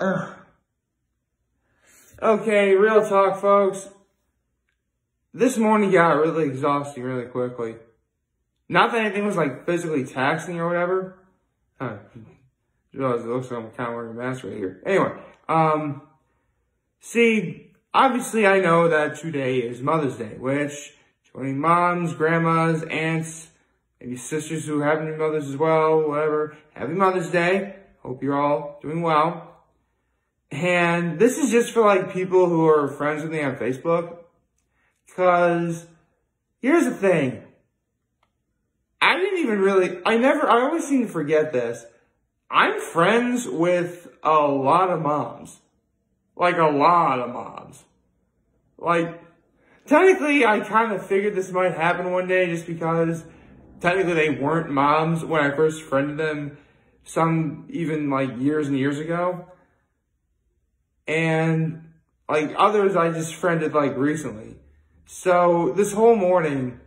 Ugh. Okay, real talk, folks. This morning got really exhausting really quickly. Not that anything was like physically taxing or whatever. Huh. It looks like I'm kind of wearing a mask right here. Anyway, um, see, obviously I know that today is Mother's Day, which joining moms, grandmas, aunts, maybe sisters who have mothers as well, whatever. Happy Mother's Day. Hope you're all doing well. And this is just for like people who are friends with me on Facebook. Cause here's the thing. I didn't even really, I never, I always seem to forget this. I'm friends with a lot of moms. Like a lot of moms. Like, technically I kind of figured this might happen one day just because technically they weren't moms when I first friended them some even like years and years ago. And like others I just friended like recently. So this whole morning,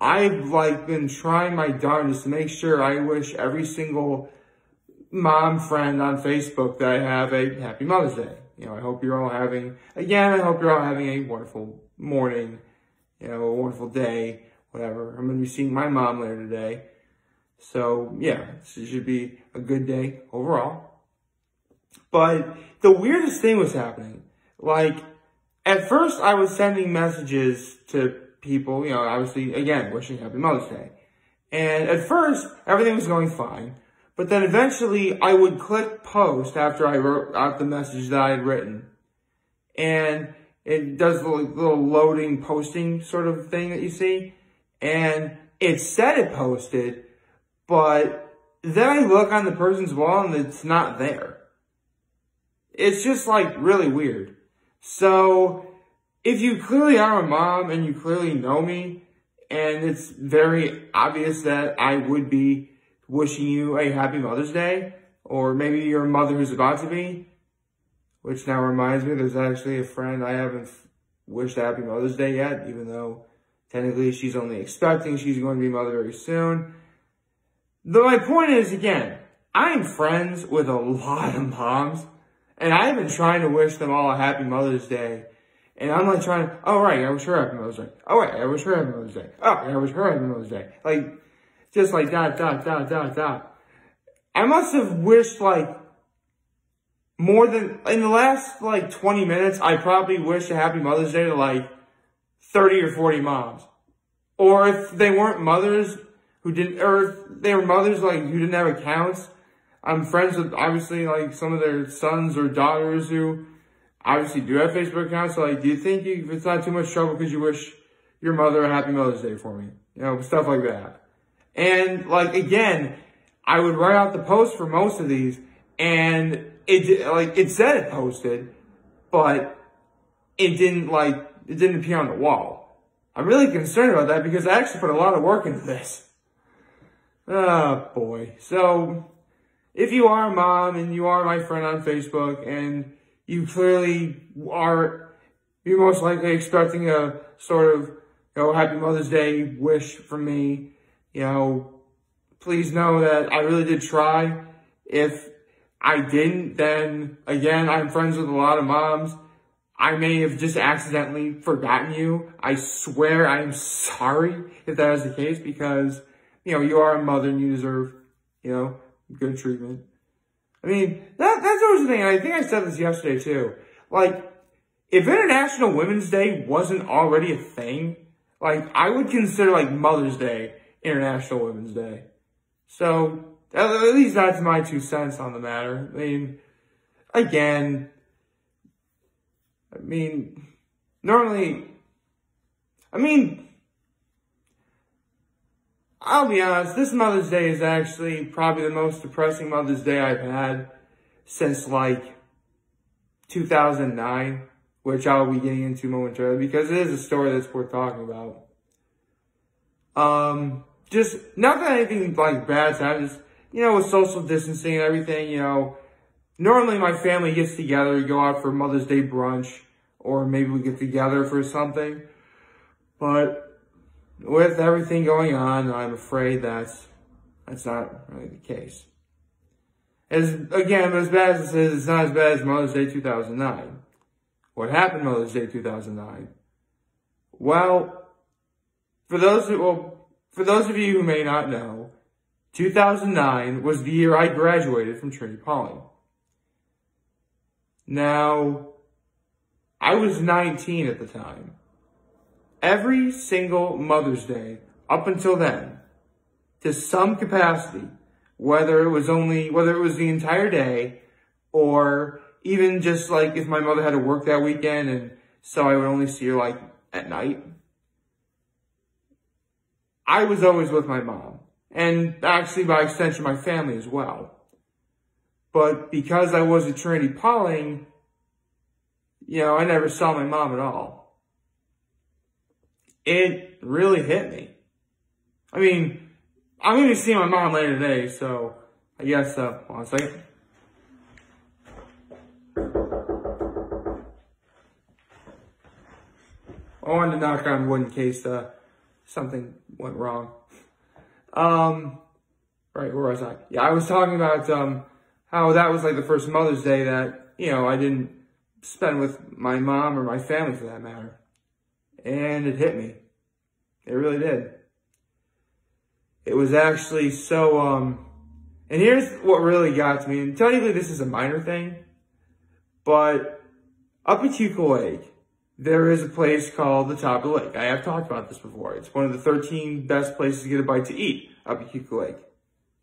I've like been trying my darndest to make sure I wish every single mom friend on Facebook that I have a happy Mother's Day. You know, I hope you're all having, again, I hope you're all having a wonderful morning, you know, a wonderful day, whatever. I'm going to be seeing my mom later today. So yeah, this should be a good day overall. But the weirdest thing was happening. Like, at first I was sending messages to people, you know, obviously, again, wishing Happy Mother's Day. And at first, everything was going fine. But then eventually I would click post after I wrote out the message that I had written. And it does the little loading posting sort of thing that you see. And it said it posted, but then I look on the person's wall and it's not there. It's just like really weird. So if you clearly are a mom and you clearly know me and it's very obvious that I would be wishing you a happy Mother's Day or maybe you're mother who's about to be, which now reminds me there's actually a friend I haven't wished happy Mother's Day yet, even though technically she's only expecting she's going to be mother very soon. Though my point is, again, I'm friends with a lot of moms and I've been trying to wish them all a happy Mother's Day. And I'm like trying to, oh right, I wish her happy Mother's Day. Oh right, I wish her happy Mother's Day. Oh, I wish her happy Mother's Day. Like, just like dot, dot, dot, dot, dot. I must have wished like more than, in the last like 20 minutes, I probably wished a happy Mother's Day to like 30 or 40 moms. Or if they weren't mothers who didn't, or if they were mothers like who didn't have accounts, I'm friends with obviously like some of their sons or daughters who obviously do have Facebook accounts. So like, do you think you, if it's not too much trouble because you wish your mother a happy Mother's Day for me? You know, stuff like that. And like, again, I would write out the post for most of these and it like, it said it posted, but it didn't like, it didn't appear on the wall. I'm really concerned about that because I actually put a lot of work into this. Oh boy. So if you are a mom and you are my friend on Facebook and you clearly are, you're most likely expecting a sort of, you know, happy Mother's Day wish from me, you know, please know that I really did try. If I didn't, then again, I'm friends with a lot of moms. I may have just accidentally forgotten you. I swear I am sorry if that is the case because, you know, you are a mother and you deserve, you know, good treatment. I mean, that, that's always the thing. I think I said this yesterday too. Like, if International Women's Day wasn't already a thing, like, I would consider like Mother's Day International Women's Day. So, at, at least that's my two cents on the matter. I mean, again, I mean, normally, I mean, I'll be honest, this Mother's Day is actually probably the most depressing Mother's Day I've had since like 2009, which I'll be getting into momentarily because it is a story that's worth talking about. Um, just not that anything like bad's happened, just, you know, with social distancing and everything, you know, normally my family gets together, go out for Mother's Day brunch, or maybe we get together for something. But with everything going on, I'm afraid that's, that's not really the case. As again, as bad as it is, it's not as bad as Mother's Day 2009. What happened Mother's Day 2009? Well, for those who, well, for those of you who may not know, 2009 was the year I graduated from Trinity Pawling. Now, I was 19 at the time. Every single Mother's Day up until then, to some capacity, whether it was only, whether it was the entire day or even just like if my mother had to work that weekend and so I would only see her like at night. I was always with my mom and actually by extension my family as well. But because I was at Trinity Pawling, you know, I never saw my mom at all. It really hit me. I mean, I'm going to see my mom later today, so I guess, uh, hold on a second. I wanted to knock on wood in case uh, something went wrong. Um, right, where was I? Yeah, I was talking about um, how that was like the first Mother's Day that, you know, I didn't spend with my mom or my family for that matter. And it hit me. It really did. It was actually so, um, and here's what really got to me. And technically this is a minor thing, but up at Keuka Lake, there is a place called the Top of the Lake. I have talked about this before. It's one of the 13 best places to get a bite to eat up at Keuka Lake.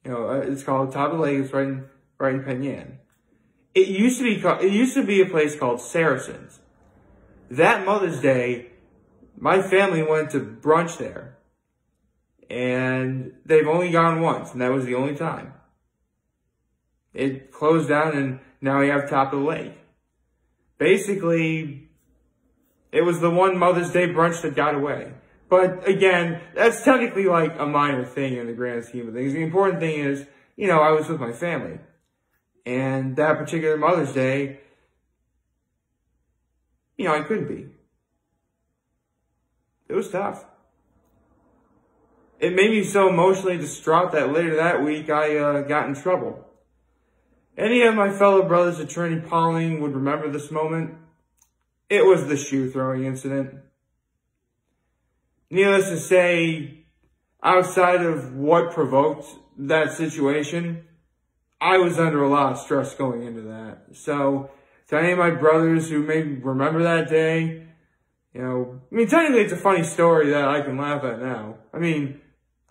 You know, uh, it's called Top of the Lake. It's right in, right in Penn Yan. It used to be called, it used to be a place called Saracens. That Mother's Day, my family went to brunch there. And they've only gone once, and that was the only time. It closed down and now we have Top of the Lake. Basically, it was the one Mother's Day brunch that got away. But again, that's technically like a minor thing in the grand scheme of things. The important thing is, you know, I was with my family. And that particular Mother's Day, you know, I couldn't be. It was tough. It made me so emotionally distraught that later that week I uh, got in trouble. Any of my fellow brothers at Trinity Pawling would remember this moment. It was the shoe throwing incident. Needless to say, outside of what provoked that situation, I was under a lot of stress going into that. So, to any of my brothers who may remember that day, you know, I mean, technically it's a funny story that I can laugh at now. I mean,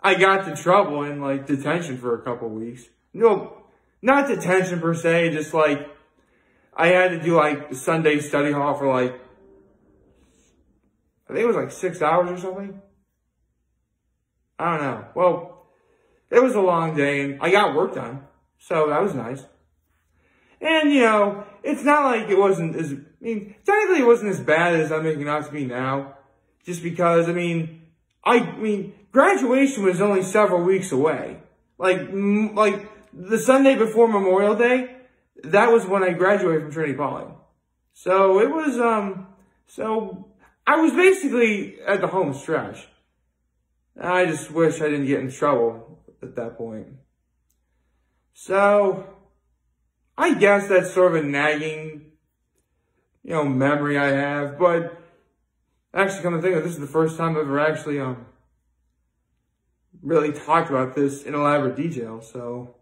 I got to trouble in like detention for a couple weeks. No, not detention per se, just like I had to do like Sunday study hall for like, I think it was like six hours or something. I don't know. Well, it was a long day and I got work done. So that was nice. And, you know, it's not like it wasn't as, I mean, technically it wasn't as bad as I'm making out to be now. Just because, I mean, I, I mean, graduation was only several weeks away. Like, like, the Sunday before Memorial Day, that was when I graduated from Trinity Pawling. So it was, um, so I was basically at the home stretch. I just wish I didn't get in trouble at that point. So I guess that's sort of a nagging, you know, memory I have, but actually come to think of it, this is the first time I've ever actually, um, really talked about this in elaborate detail. So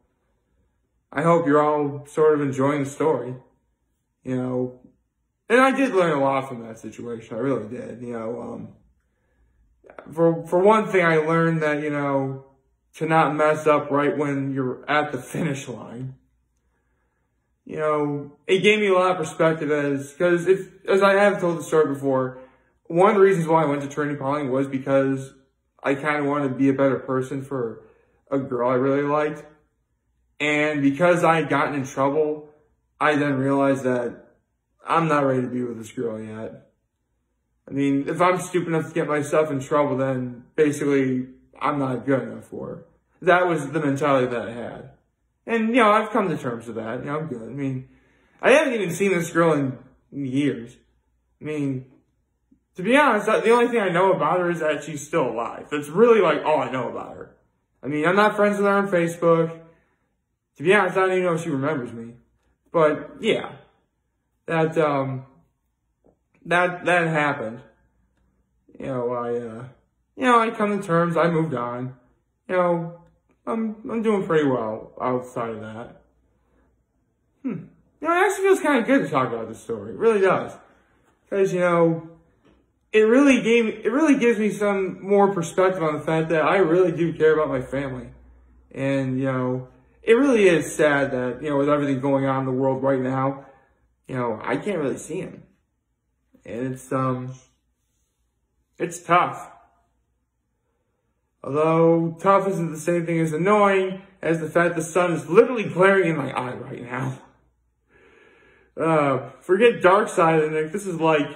I hope you're all sort of enjoying the story, you know, and I did learn a lot from that situation. I really did, you know, um, for, for one thing, I learned that, you know, to not mess up right when you're at the finish line. You know, it gave me a lot of perspective as, cause if, as I have told the story before, one of the reasons why I went to Trinity Pawling was because I kind of wanted to be a better person for a girl I really liked. And because I had gotten in trouble, I then realized that I'm not ready to be with this girl yet. I mean, if I'm stupid enough to get myself in trouble, then basically I'm not good enough for her. That was the mentality that I had. And, you know, I've come to terms with that. You know, I'm good. I mean, I haven't even seen this girl in years. I mean, to be honest, the only thing I know about her is that she's still alive. That's really like all I know about her. I mean, I'm not friends with her on Facebook. To be honest, I don't even know if she remembers me. But yeah, that, um, that, that happened. You know, I, uh, you know, I come to terms, I moved on. You know, I'm, I'm doing pretty well outside of that. Hmm. You know, it actually feels kind of good to talk about this story. It really does. Because, you know, it really gave, it really gives me some more perspective on the fact that I really do care about my family. And, you know, it really is sad that, you know, with everything going on in the world right now, you know, I can't really see him. And it's, um, it's tough. Although tough isn't the same thing as annoying as the fact the sun is literally glaring in my eye right now. Uh, forget dark side of Nick. This is like,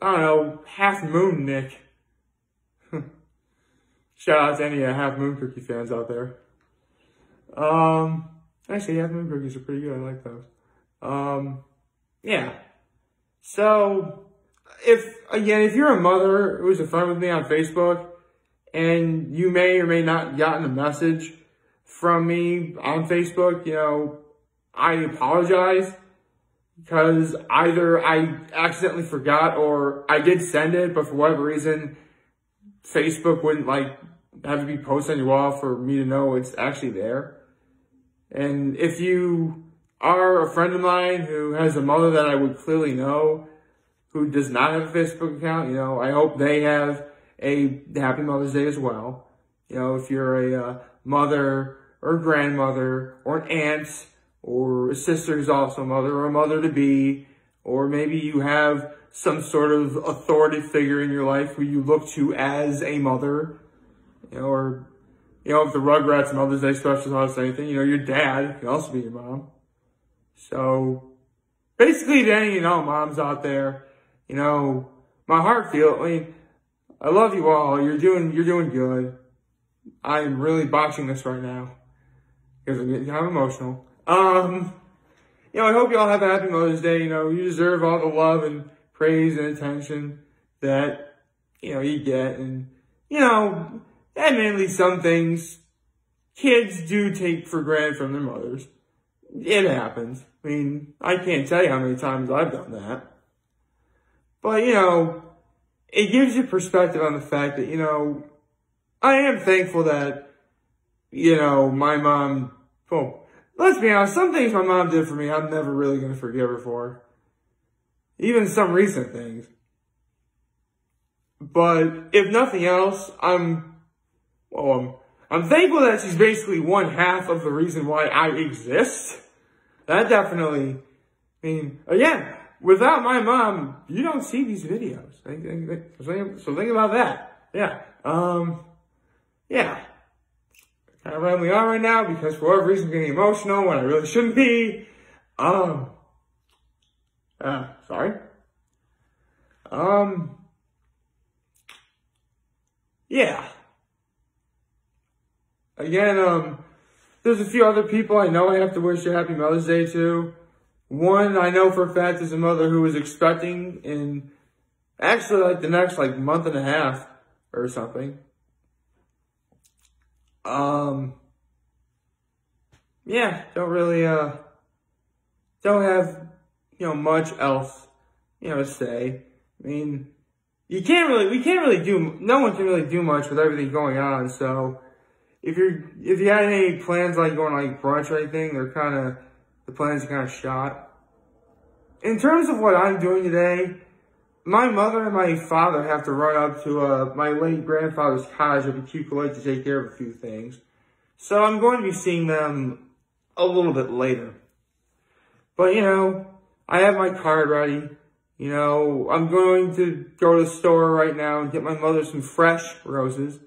I don't know, half moon Nick. Shout out to any uh, half moon cookie fans out there. Um, actually, half moon cookies are pretty good. I like those. Um, yeah. So, if, again, if you're a mother who's a friend with me on Facebook, and you may or may not gotten a message from me on Facebook, you know, I apologize because either I accidentally forgot or I did send it, but for whatever reason, Facebook wouldn't like have to be posted on your wall for me to know it's actually there. And if you are a friend of mine who has a mother that I would clearly know who does not have a Facebook account, you know, I hope they have a happy Mother's Day as well. You know, if you're a uh, mother or grandmother or an aunt or a sister who's also a mother or a mother to be, or maybe you have some sort of authority figure in your life who you look to as a mother, you know, or, you know, if the Rugrats Mother's Day special taught anything, you know, your dad can also be your mom. So, basically to any, you know, moms out there, you know, my heart feel, I mean, I love you all. You're doing, you're doing good. I'm really botching this right now because I'm getting kind of emotional. Um, you know, I hope you all have a happy Mother's Day. You know, you deserve all the love and praise and attention that, you know, you get. And, you know, admittedly, some things kids do take for granted from their mothers. It happens. I mean, I can't tell you how many times I've done that. But, you know, it gives you perspective on the fact that, you know, I am thankful that, you know, my mom, well, let's be honest, some things my mom did for me, I'm never really going to forgive her for. Even some recent things. But if nothing else, I'm, well, I'm, I'm thankful that she's basically one half of the reason why I exist. That definitely, I mean, again, without my mom, you don't see these videos. So think about that. Yeah. Um, yeah. Kind of rambling on right now because for whatever reason I'm getting emotional when I really shouldn't be. Um, uh, sorry. Um, yeah. Again, um, there's a few other people I know I have to wish a happy Mother's Day to. One I know for a fact is a mother who is expecting in actually like the next like month and a half or something. Um, yeah, don't really, uh, don't have, you know, much else, you know, to say. I mean, you can't really, we can't really do, no one can really do much with everything going on. So if you're, if you had any plans like going like brunch or anything, they're kind of, the plans kind of shot. In terms of what I'm doing today, my mother and my father have to run up to uh, my late grandfather's cottage at the Lake to take care of a few things. So I'm going to be seeing them a little bit later. But, you know, I have my card ready. You know, I'm going to go to the store right now and get my mother some fresh roses.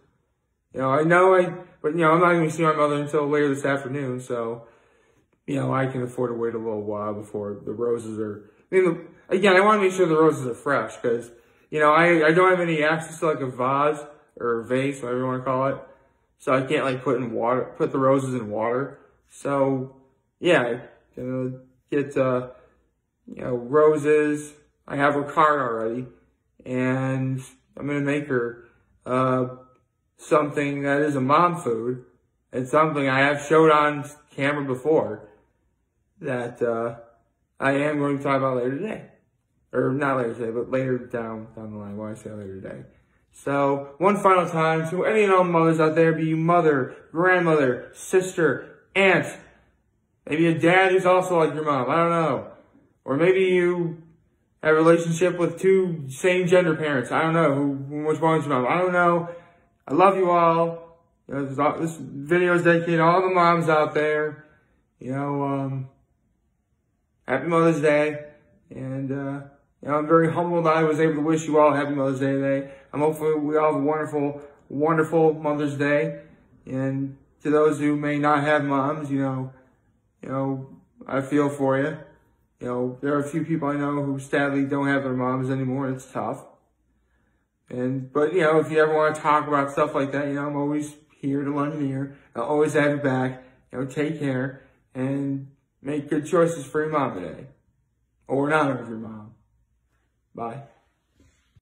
You know, I know I, but, you know, I'm not going to see my mother until later this afternoon. So, you know, I can afford to wait a little while before the roses are, I mean, again, I want to make sure the roses are fresh because, you know, I, I don't have any access to like a vase or a vase, whatever you want to call it. So I can't like put in water, put the roses in water. So yeah, gonna get, uh, you know, roses. I have her card already and I'm going to make her, uh, something that is a mom food. it's something I have showed on camera before that uh, I am going to talk about later today. Or not later today, but later down down the line. Why I say later today. So, one final time to any and all mothers out there, be you mother, grandmother, sister, aunt, maybe a dad who's also like your mom, I don't know. Or maybe you have a relationship with two same gender parents, I don't know, who, which one's your mom, I don't know. I love you all. You know, this video is dedicated to all the moms out there. You know, um, happy Mother's Day. And, uh, you know, I'm very humbled that I was able to wish you all happy Mother's Day today. I'm hopefully we all have a wonderful, wonderful Mother's Day. And to those who may not have moms, you know, you know, I feel for you. You know, there are a few people I know who sadly don't have their moms anymore. It's tough. And, but, you know, if you ever want to talk about stuff like that, you know, I'm always here to lend an ear. I'll always have your back. You know, take care and make good choices for your mom today. Or not of your mom. Bye.